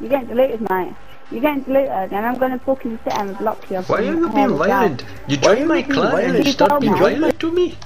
You're getting deleted, mate. You're getting deleted, and I'm gonna fucking sit and block you. Why are you being violent? You Why are join my clan and you start being You told me. violent to me?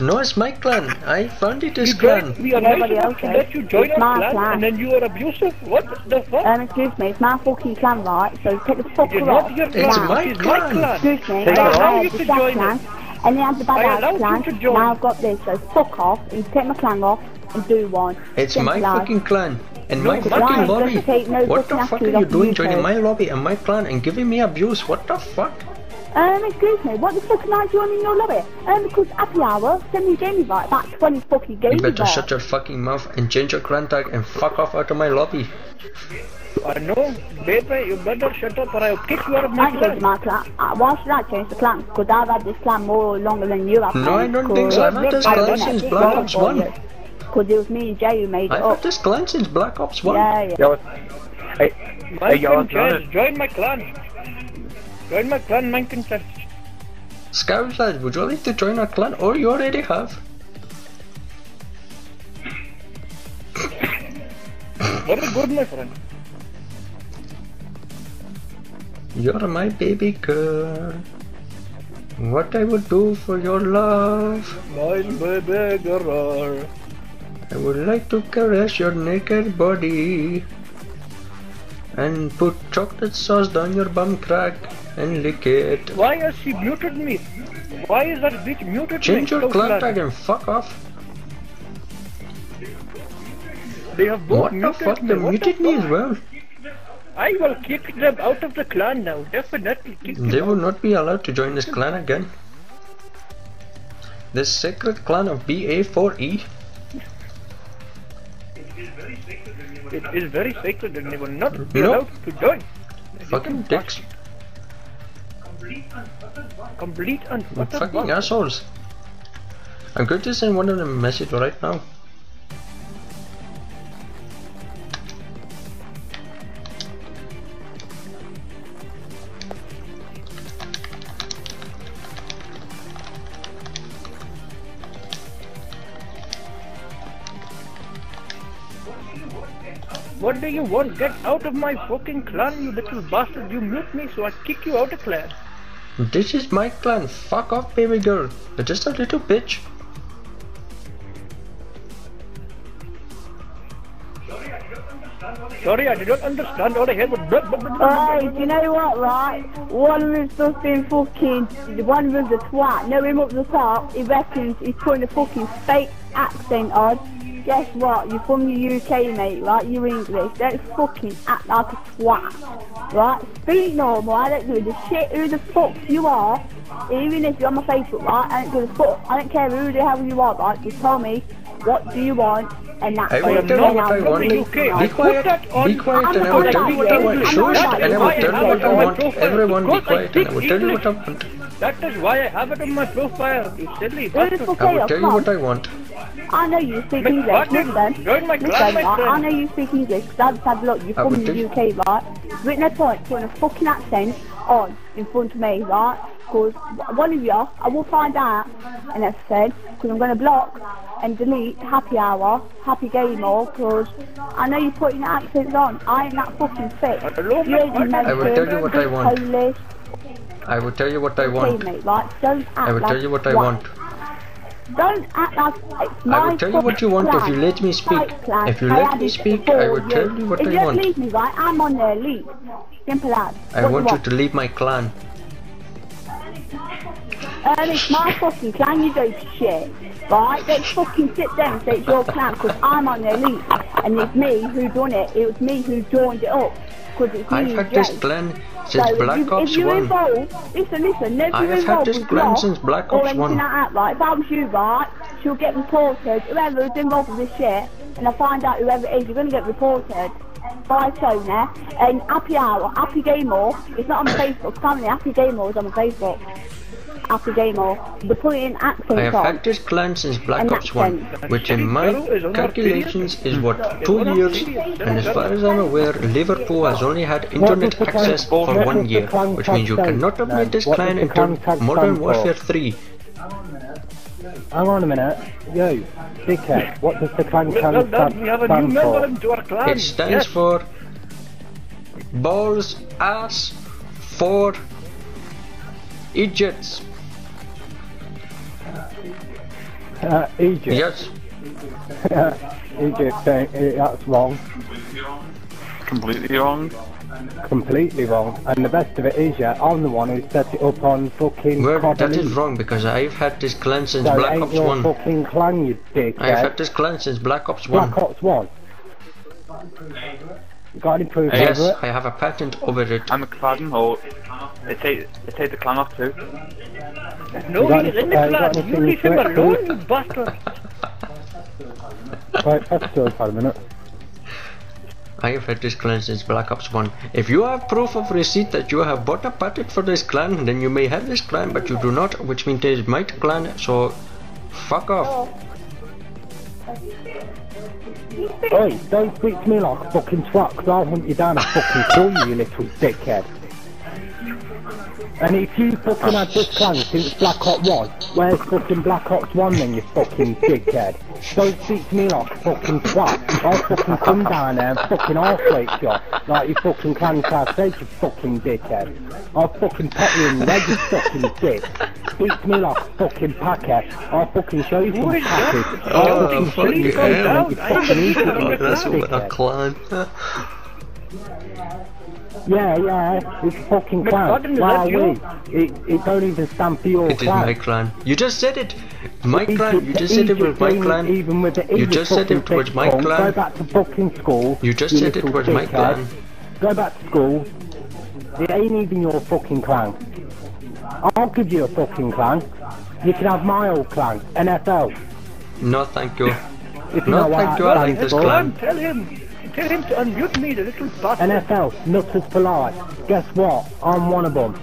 No, it's my clan. I founded this You clan. joined, we are Nobody nice else to let you join It's our my clan, clan. and then you are abusive. What the fuck? Um, excuse me, it's my fucking clan, right? So take the fuck off. not your It's clan. my It's clan. my clan. Excuse me, Take I it allow you the to Shag join clan, it. and then I had the Bad allowed Ass you clan. to join. Now I've got this, so fuck off You take my clan off and do one. It's Simple my as. fucking clan and my No, fucking right, lobby. just no What the fuck are you doing joining my lobby and my clan and giving me abuse? What the fuck? Um, excuse me, what the fuck am I doing in your lobby? Um, because happy hour sent me a game invite, about 20 fucking game You better invites. shut your fucking mouth and change your clan tag and fuck off out of my lobby. I know, baby, you better shut up or I'll kick you out of my clan. my clan. Uh, why should I change the clan? Because I've had this clan more longer than you have. No, I don't think so. I've had this clan since Black Ops 1. Because it was me and Jay who made it I've up. had this Black Ops 1. Yeah, yeah. Yo, hey, My hey, y'all, clan, join my clan. Join my clan, my clan. Scout lads, would you like to join our clan or you already have? Very good, my friend. You're my baby girl. What I would do for your love. My baby girl. I would like to caress your naked body. And put chocolate sauce down your bum crack and lick it. Why has she muted me? Why is that bitch muted me? Change me? your So clan glad. tag and fuck off. They have both What the fuck? me. They What the muted me as well. I will kick them out of the clan now. Definitely kick They will not be allowed to join this clan again. This sacred clan of BA4E. It is very sacred and they will not be No. allowed to join. Fucking dicks. Complete and utter Fucking assholes. I'm going to send one of them a message right now. What do you want? Get out of my fucking clan, you little bastard. You mute me so I kick you out of clan. This is my clan. Fuck off, baby girl. You're just a little bitch. Sorry, I did not understand all I heard was blah, blah, blah, blah, Hey, do you know what, right? One of them's just been fucking, one of them's a twat. No, him up the top, he reckons he's putting a fucking fake accent on. Guess what? You're from the UK, mate, right? You're English. Don't fucking act like a twat, right? Speak normal. I don't give a shit who the fuck you are. Even if you're on my Facebook, right? I don't give a fuck. I don't care who the hell you are, right? Just tell me what do you want, and that's I will it. tell you what I do want. Be quiet, put that on- be quiet, and I will tell you what I want. Shush, not and I will tell you what I want. Everyone be quiet, and I will tell you what I want. That is why I have it on my profile, you silly bastard. I will tell you what. I want. I know you speak English. Listen, join my clan, listen, my right, I know you speak English. because I've a look. You're from the UK, right? With no point putting a fucking accent on in front of me, right? Because one of you, I will find out, and I said, because I'm going to block and delete Happy Hour, Happy Gamer, because I know you're putting accents on. I ain't that fucking fit. Hello, You ain't Martin. I will tell you what I want. Polish, I will tell you what I want. teammate, right? Don't act I will like tell you what I want. Don't act like it's my I will tell you what you want if you let me speak. Plan. If you let me speak, I will tell you what if I you don't want. leave me, right, I'm on there, leave. Simple as. I What want you you to leave my clan. Um, it's my fucking clan, you do shit. Right? Don't fucking sit down and say it's your clan, because I'm on their lead. And it's me who done it. It was me who joined it up. Because it's me I've had this clan So since if Black you, Ops if you're 1. involved, listen, listen, if I you're have had this clan Block since Black Ops anything 1. like that, right? If I was you, right, she'll get reported. Whoever is involved with this shit, and I find out whoever it is, you're going to get reported by Sony. And Happy Hour, Happy Gamer, it's not on Facebook. Apparently, Happy Gamer is on Facebook. Happy Gamer. They're putting accents I have on. had this clan since Black Ops 1, which in my calculations is what, two years, and as far as I'm aware, Liverpool has only had internet What is the clan- access for one year, which means you cannot stand? update this clan is the into clan tag Modern stand for? Warfare 3. hang on a minute. Yo, dickhead, what does the clan Well, well stand, we have a new member for? into our clan. It stands for balls ass for idiots. Uh, Egypt. Yes. Egypt, uh, uh, that's wrong. Completely wrong. Completely wrong. And the best of it is, yeah, I'm the one who set it up on fucking Well, that is wrong because I've had this clan since So Black Ops your 1. fucking clan, you dickhead. I've had this clan since Black Ops 1. Black Ops 1. You got any proof yes, over it? I have a patent over it. I'm a clan or they take they take the clan off too. No, You got he's in the any- uh, you clan. You anything leave him to it, alone, you bastard. Right, that's still for a minute. I have had this clan since Black Ops 1. If you have proof of receipt that you have bought a patent for this clan, then you may have this clan, but you do not, which means it is my clan, so fuck off. Oi, don't speak to me like a fucking twat, cause I'll hunt you down and fucking kill you, you little dickhead. And if you fucking had this clan since Black Ops 1, where's fucking Black Ops 1 then, you fucking dickhead? Don't speak to me like a fucking twat. I'll fucking come down there and fucking arse you, like you fucking clan class said, you fucking dickhead. I'll fucking pop you in the leg, you fucking dick. Speak to me like a fucking packet. I'll fucking show you some Who is that? package. Oh, I'll the fucking show you some down. you fucking the you That's what a dickhead. clan. Yeah, yeah, it's fucking clan. McFadden, is Wow. It, it don't even stand for your It is clan. my clan. You just said it. My Egypt- clan. You just said it was my clan. Even with the You just said it fucking was my clan. Go back to fucking school. You just said it little was my clan. Go back to school. It ain't even your fucking clan. I'll give you a fucking clan. You can have my old clan, NFL. No, thank you. If you No, know thank you, that I like stands this clan. Tell him. Tell him to unmute me, the little bastard. NFL, Nutters for Life. Guess what? I'm one of them.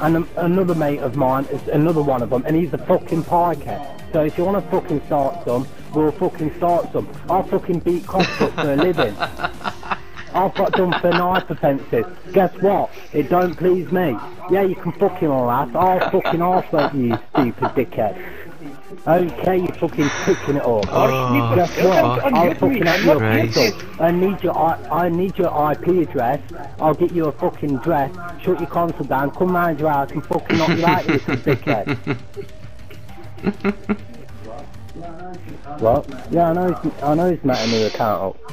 And um, another mate of mine is another one of them, and he's a fucking piker. So if you want to fucking start some, we'll fucking start some. I'll fucking beat cops up for a living. I've got done for knife offences. Guess what? It don't please me. Yeah, you can fucking laugh. I'll fucking arsehole you, you stupid dickhead. Okay, you're fucking picking it up. Oh, Guess Tell what? I'll fucking have your not Christ. pistol. I need your I, I need your IP address. I'll get you a fucking dress. Shut your console down. Come round your house and fucking knock you out, you little dickhead. what? Yeah, I know. He's, I know he's met a new account up.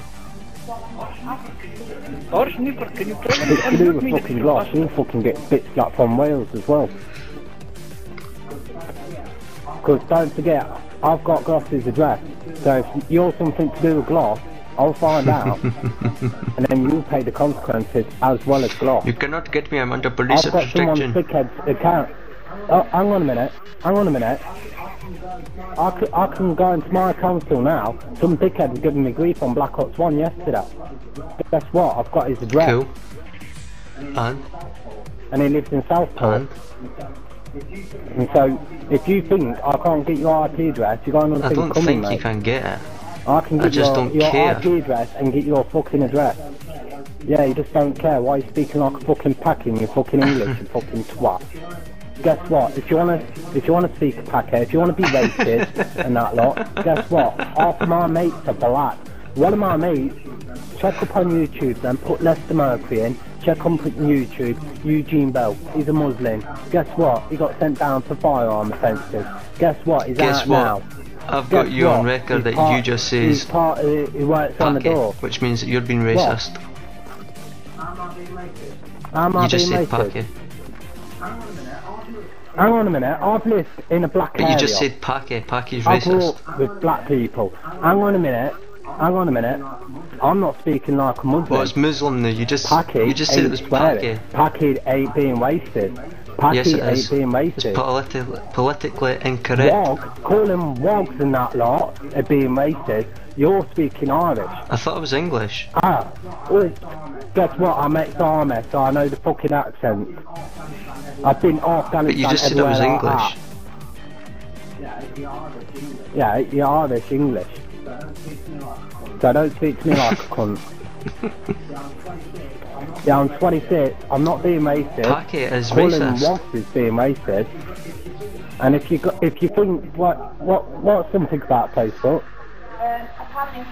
Or Sniper, can you tell him It's to to do with fucking little gloss. bastard? You'll fucking get bits like from Wales as well. Because don't forget, I've got Gloss's address. So if you're something to do with Gloss, I'll find out. and then you'll pay the consequences as well as Gloss. You cannot get me. I'm under police protection. I've got someone's restriction. dickhead's account. Oh, hang on a minute. Hang on a minute. I can, I can go into my console now. Some dickhead was giving me grief on Black Ops 1 yesterday. Guess what? I've got his address. Cool. And And he lives in Southport. and And so, if you think I can't get your IP address, you're going I thing don't coming, think mate. you can get it. I can I get just your, don't your care. IP address and get your fucking address. Yeah, you just don't care. Why are you speaking like a fucking packing? You fucking English, you fucking twat. Guess what? If you wanna, if you wanna speak a packer, if you wanna be racist and that lot, guess what? Half my mates are black. One of my mates, check up on YouTube, then put Leicester Mercury in. Check on YouTube, Eugene Bell. He's a Muslim. Guess what? He got sent down for firearm offences. Guess what? He's Guess out what? now. I've got Guess you on record He's that part- you just He's says part of, he works on the door. which means that you're being racist. I You just said packy. Hang on a minute, I've lived in a black But area. you just said packy. Packy's I grew racist. up with black people. Hang on a minute, hang on a minute. I'm not speaking like a Muslim. Well, it's Muslim now. You just Packy you just said it was packy. Packy ain't being wasted. Packy Yes, it ain't is. being It's racist. politically incorrect. Wog, calling wogs and that lot are being racist. You're speaking Irish. I thought it was English. Ah, well, guess what? I'm ex-army, so I know the fucking accent. I've been Afghanistan But you just said it was everywhere like English. that. Yeah, you're Irish English. So don't speak to me like a cunt. Yeah, I'm 26. I'm not being racist. Packet is Calling racist. Wasp is being racist. And if you got, if you think what what what's something about Facebook? Um, apparently